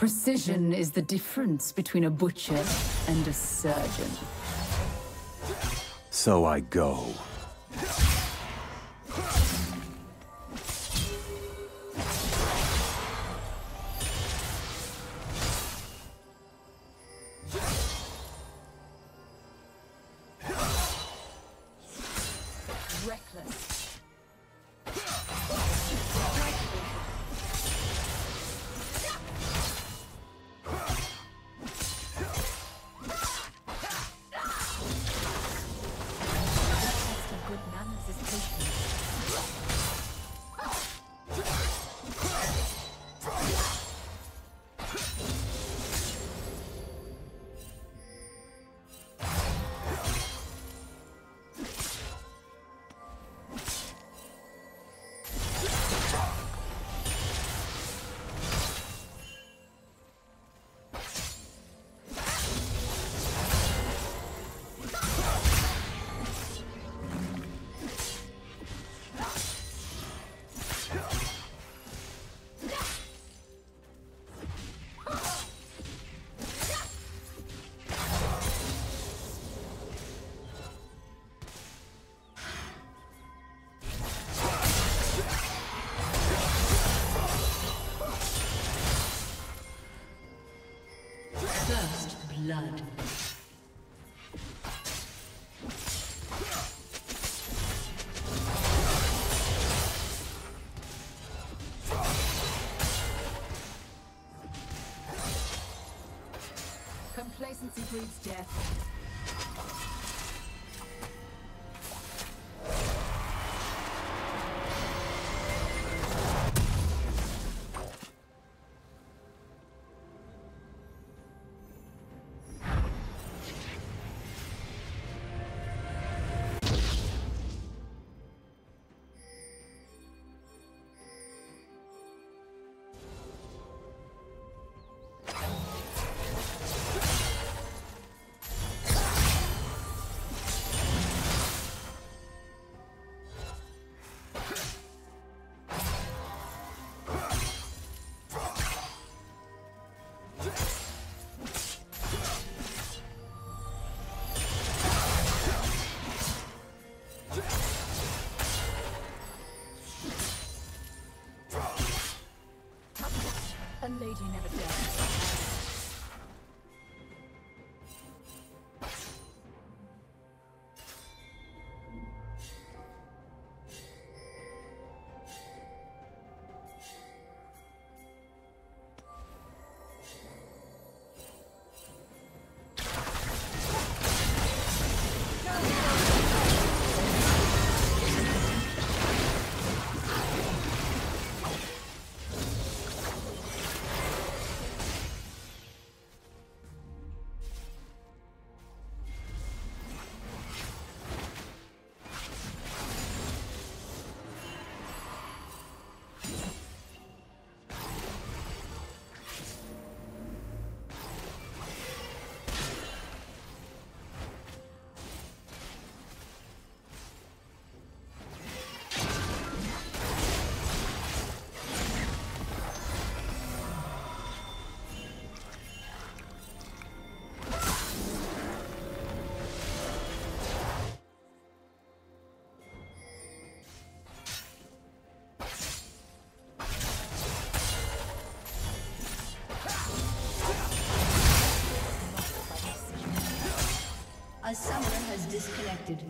Precision is the difference between a butcher and a surgeon. So I go. Blood. Complacency breeds death. Lady never dies. Has disconnected.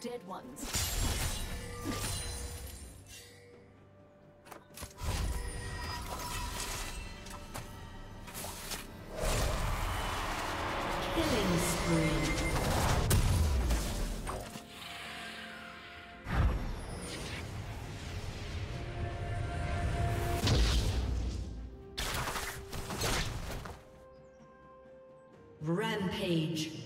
Dead ones. Killing spree. Rampage.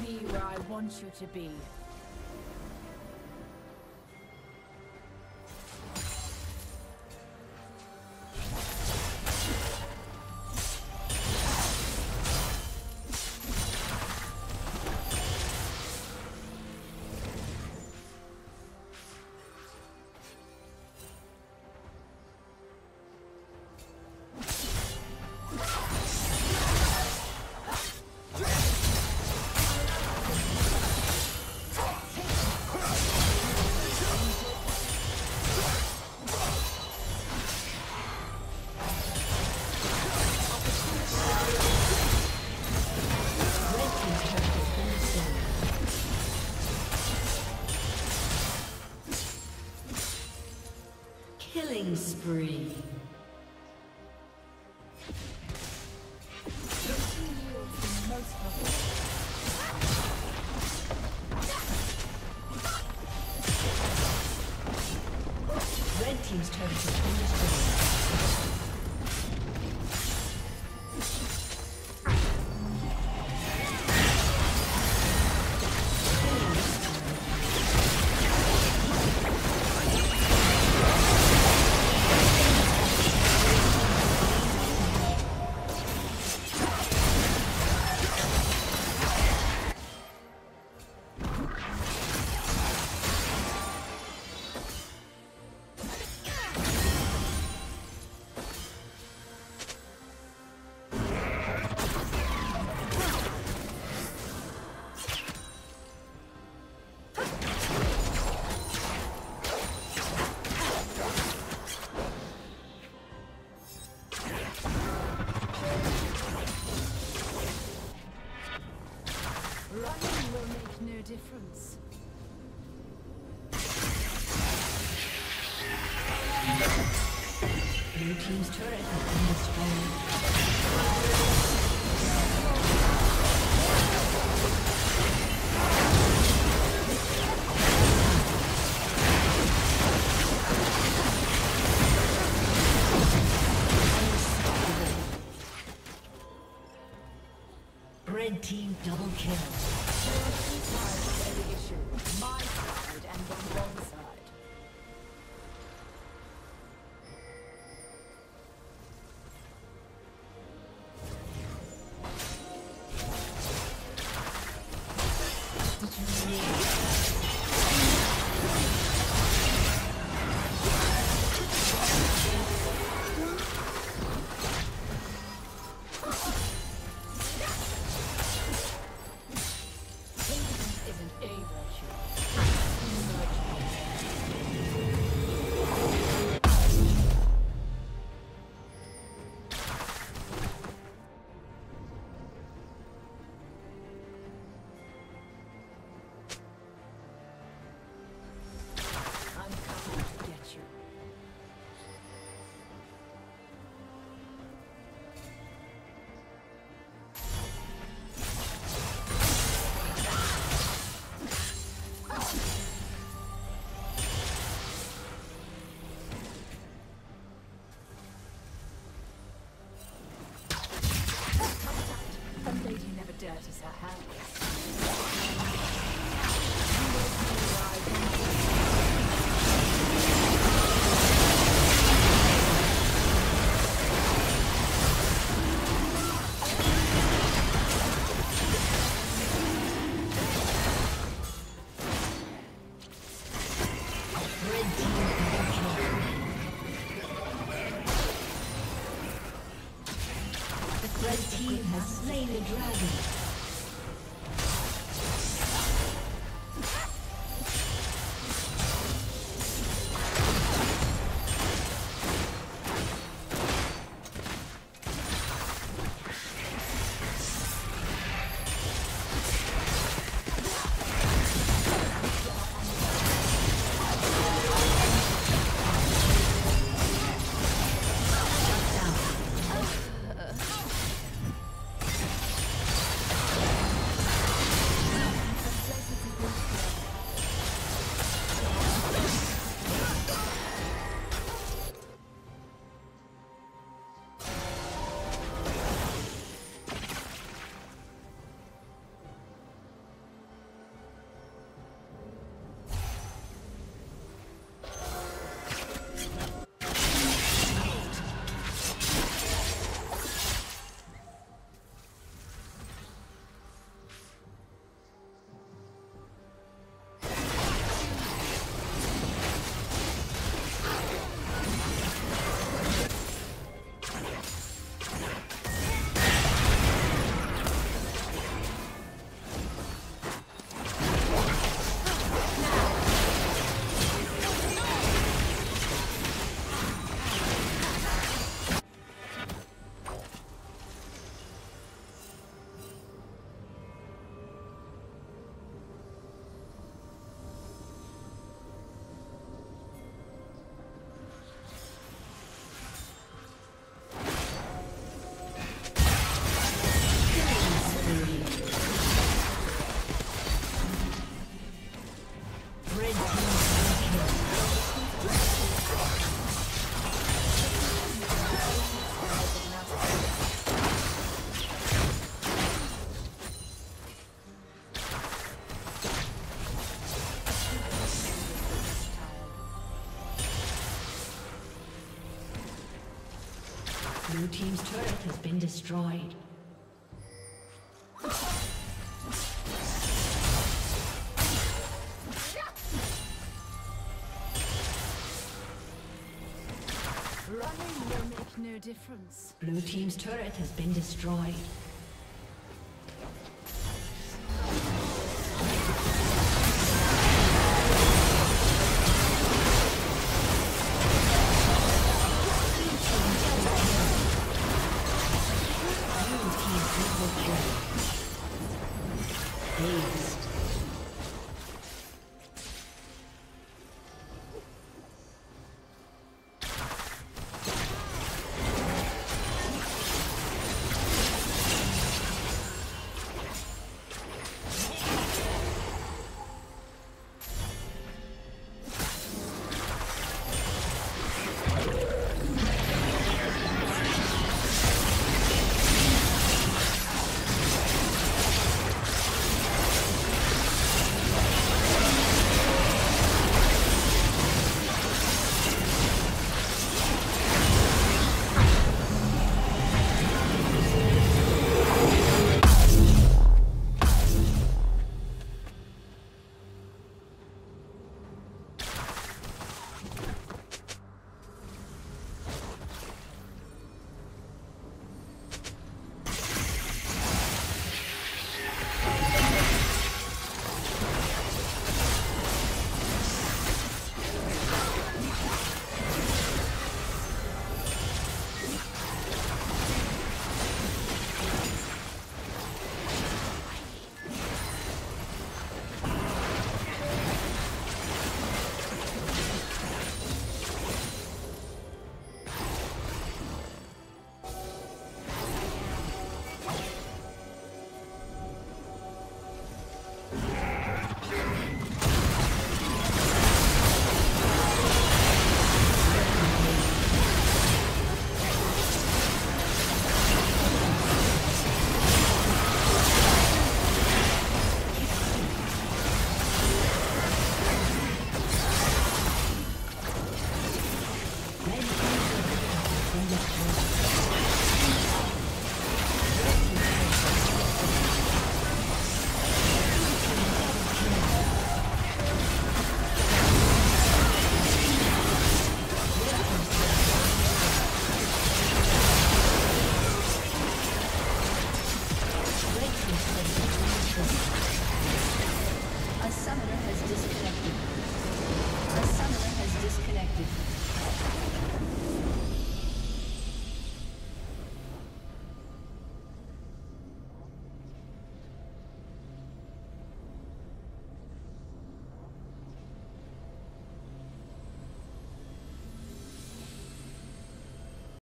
Be where I want you to be. Killing Running will make no difference. Blue Team's turret has been destroyed. Red Team double kill. Lady never dirties her hands. Blue Team's turret has been destroyed. Running will make no difference. Blue Team's turret has been destroyed.